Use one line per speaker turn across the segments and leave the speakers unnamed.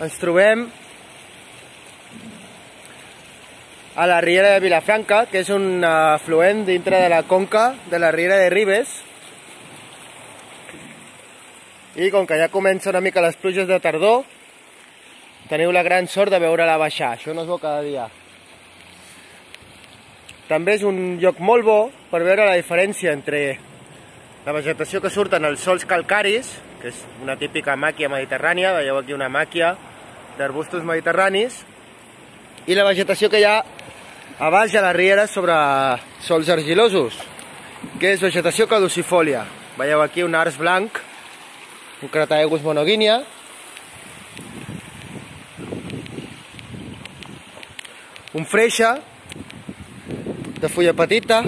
ens trobem a la Riera de Vilafranca, que és un afluent dintre de la conca de la Riera de Ribes. I com que ja comença una mica les pluges de tardor, teniu la gran sort de veure-la baixar. Això no es veu cada dia. També és un lloc molt bo per veure la diferència entre la vegetació que surt en els sols calcaris, que és una típica màquia mediterrània, veieu aquí una màquia d'arbustos mediterranis, i la vegetació que hi ha a baix de la riera sobre sols argilosos, que és vegetació caducifòlia. Veieu aquí un ars blanc, un crataegus monoguínia, un freixa, de fulla petita,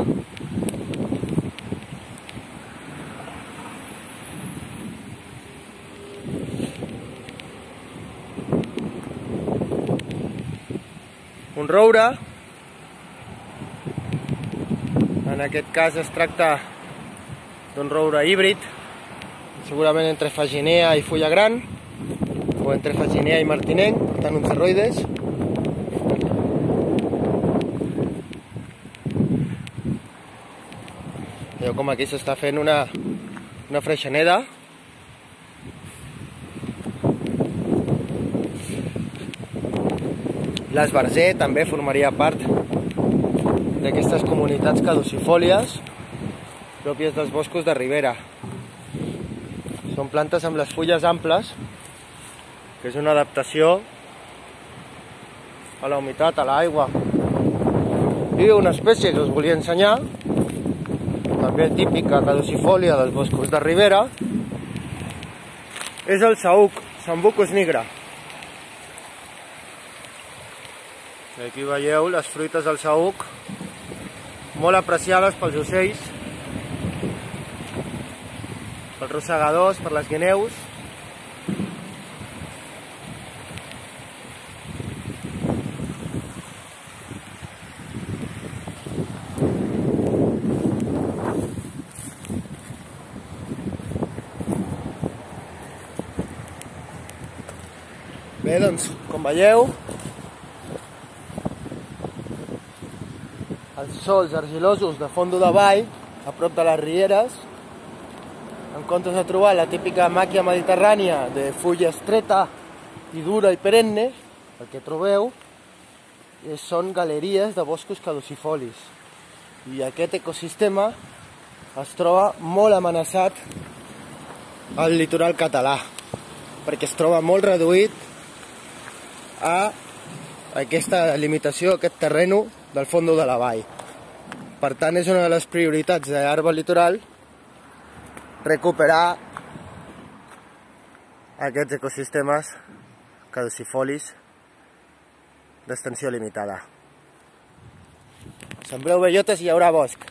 un roure, en aquest cas es tracta d'un roure híbrid, segurament entre faginea i fulla gran, o entre faginea i martinenc, tant un cerroides. Veieu com aquí s'està fent una, una freixaneda. L'esbarzer també formaria part d'aquestes comunitats caducifòlies pròpies dels boscos de ribera. Són plantes amb les fulles amples, que és una adaptació a la humitat, a l'aigua. I una espècie que us volia ensenyar, també típica caducifòlia dels boscos de ribera, és el saúc, Sambucus nigra. Aquí veieu les fruites del saúc, molt apreciades pels ocells, pels rosegadors, per les guineus. Bé, doncs, com veieu, els sols argilosos de fondo de vall, a prop de les rieres, en comptes de trobar la típica màquia mediterrània de fulla estreta i dura i perenne, el que trobeu són galeries de boscos caducifolis. I aquest ecosistema es troba molt amenaçat al litoral català, perquè es troba molt reduït a aquesta limitació, aquest terreno del fons de la vall. Per tant, és una de les prioritats de l'Arba Litoral recuperar aquests ecosistemes caducifolis d'extensió limitada. Sembreu bellotes i hi haurà bosc.